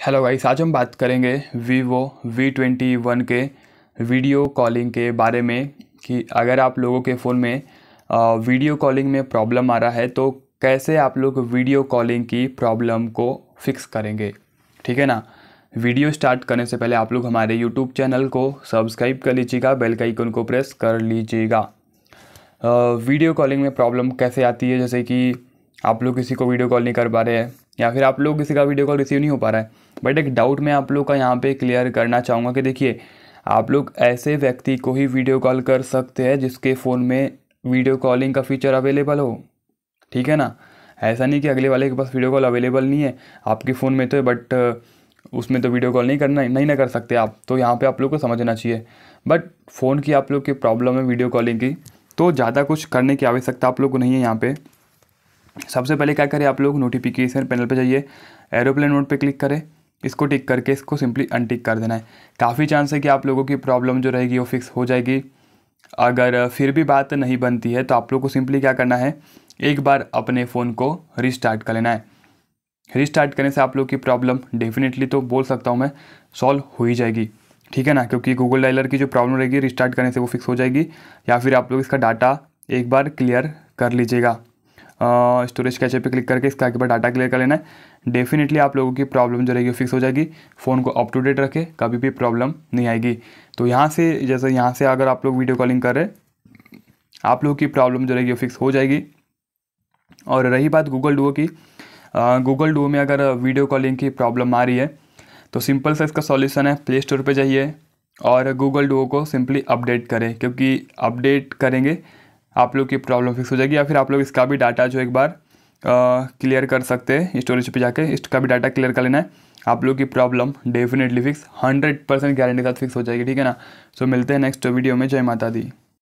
Hello guys आज हम बात करेंगे वीवो वी ट्वेंटी वन के वीडियो कॉलिंग के बारे में कि अगर आप लोगों के फ़ोन में वीडियो कॉलिंग में प्रॉब्लम आ रहा है तो कैसे आप लोग वीडियो कॉलिंग की प्रॉब्लम को फिक्स करेंगे? ठीक है ना? वीडियो स्टार्ट करने से पहले आप लोग हमारे यूट्यूब चैनल को सब्सक्राइब कर लीजिएगा बेल का आइकन को प्रेस कर लीजिएगा। वीडियो कॉलिंग में प्रॉब्लम कैसे आती है? जैसे कि आप लोग किसी को वीडियो कॉल नहीं कर पा रहे हैं या फिर आप लोग किसी का वीडियो कॉल रिसीव नहीं हो पा रहा है। बट एक डाउट मैं आप लोग का यहाँ पे क्लियर करना चाहूँगा कि देखिए, आप लोग ऐसे व्यक्ति को ही वीडियो कॉल कर सकते हैं जिसके फ़ोन में वीडियो कॉलिंग का फीचर अवेलेबल हो। ठीक है ना? ऐसा नहीं कि अगले वाले के पास वीडियो कॉल अवेलेबल नहीं है, आपके फ़ोन में तो है बट उसमें तो वीडियो कॉल नहीं करना, नहीं ना कर सकते आप। तो यहाँ पे आप लोग को समझना चाहिए। बट फ़ोन की आप लोग की प्रॉब्लम है वीडियो कॉलिंग की। तो ज़्यादा कुछ करने की आवश्यकता आप लोग को नहीं है यहाँ पे। सबसे पहले क्या करें, आप लोग नोटिफिकेशन पैनल पर जाइए एरोप्लेन मोड पर क्लिक करें, इसको टिक करके इसको सिंपली अनटिक कर देना है। काफ़ी चांस है कि आप लोगों की प्रॉब्लम जो रहेगी वो फिक्स हो जाएगी। अगर फिर भी बात नहीं बनती है तो आप लोग को सिंपली क्या करना है, एक बार अपने फ़ोन को रिस्टार्ट कर लेना है। रिस्टार्ट करने से आप लोग की प्रॉब्लम डेफिनेटली तो बोल सकता हूँ मैं सॉल्व हो ही जाएगी। ठीक है ना? क्योंकि गूगल डायलर की जो प्रॉब्लम रहेगी रिस्टार्ट करने से वो फिक्स हो जाएगी, या फिर आप लोग इसका डाटा एक बार क्लियर कर लीजिएगा। स्टोरेज कैचे पे क्लिक करके इसका एक बार डाटा क्लियर कर लेना है। डेफिनेटली आप लोगों की प्रॉब्लम जो रहेगी फिक्स हो जाएगी। फ़ोन को अप टू डेट रखें, कभी भी प्रॉब्लम नहीं आएगी। तो यहाँ से, जैसे यहाँ से अगर आप लोग वीडियो कॉलिंग कर रहे आप लोगों की प्रॉब्लम जो रहेगी फिक्स हो जाएगी। और रही बात गूगल डुओ की गूगल डुओ में अगर वीडियो कॉलिंग की प्रॉब्लम आ रही है तो सिंपल सा इसका सॉल्यूशन है प्ले स्टोर पर जाइए और गूगल डुओ को सिंपली अपडेट करें। क्योंकि अपडेट करेंगे आप लोग की प्रॉब्लम फिक्स हो जाएगी या फिर आप लोग इसका भी डाटा जो एक बार क्लियर कर सकते हैं स्टोरेज पे जाके इसका भी डाटा क्लियर कर लेना है। आप लोग की problem definitely fix hundred percent guarantee के साथ फिक्स हो जाएगी ठीक है ना? सो so, मिलते हैं नेक्स्ट वीडियो में जय माता दी।